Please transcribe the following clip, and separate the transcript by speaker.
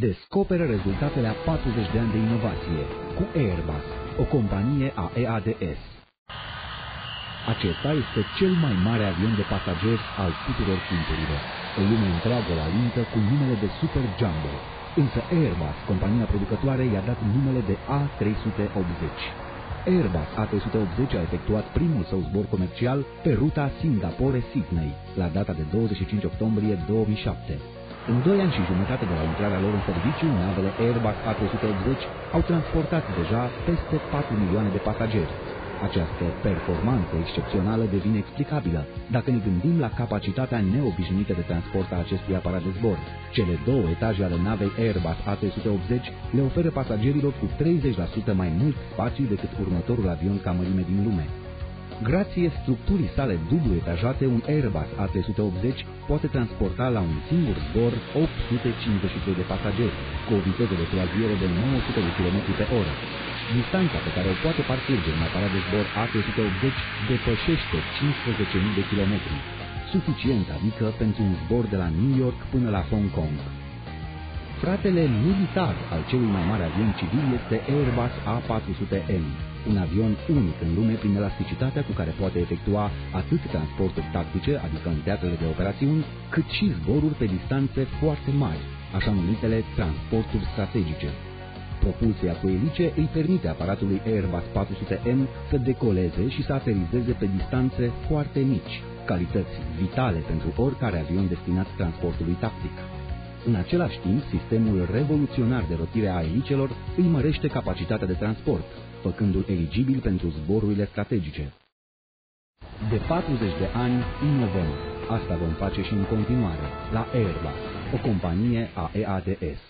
Speaker 1: Descoperă rezultatele a 40 de ani de inovație cu Airbus, o companie a EADS. Acesta este cel mai mare avion de pasageri al tuturor timpurilor. O lume întreagă la lintă cu numele de Super Jumbo. Însă Airbus, compania producătoare, i-a dat numele de A380. Airbus A380 a efectuat primul său zbor comercial pe ruta Singapore-Sydney, la data de 25 octombrie 2007. În doi ani și jumătate de la intrarea lor în serviciu, navele Airbus A380 au transportat deja peste 4 milioane de pasageri. Această performanță excepțională devine explicabilă dacă ne gândim la capacitatea neobișnuită de transport a acestui aparat de zbor. Cele două etaje ale navei Airbus A380 le oferă pasagerilor cu 30% mai mult spațiu decât următorul avion ca mărime din lume. Grație structurii sale dublu etajate, un Airbus A380 poate transporta la un singur zbor 853 de pasageri, cu o viteză de croaziere de 900 de km pe oră. Distanța pe care o poate parcurge un aparat de zbor A380 depășește 15.000 de kilometri, suficient adică pentru un zbor de la New York până la Hong Kong. Fratele militar al celui mai mare avion civil este Airbus A400M, un avion unic în lume prin elasticitatea cu care poate efectua atât transporturi tactice, adică în teatrele de operațiuni, cât și zboruri pe distanțe foarte mari, așa numitele transporturi strategice. Propulsia cu elice îi permite aparatului Airbus 400M să decoleze și să aterizeze pe distanțe foarte mici, calități vitale pentru oricare avion destinat transportului tactic. În același timp, sistemul revoluționar de rotire a elicelor îi mărește capacitatea de transport, făcându-l eligibil pentru zborurile strategice. De 40 de ani inovăm. Asta vom face și în continuare, la Airbus, o companie a EADS.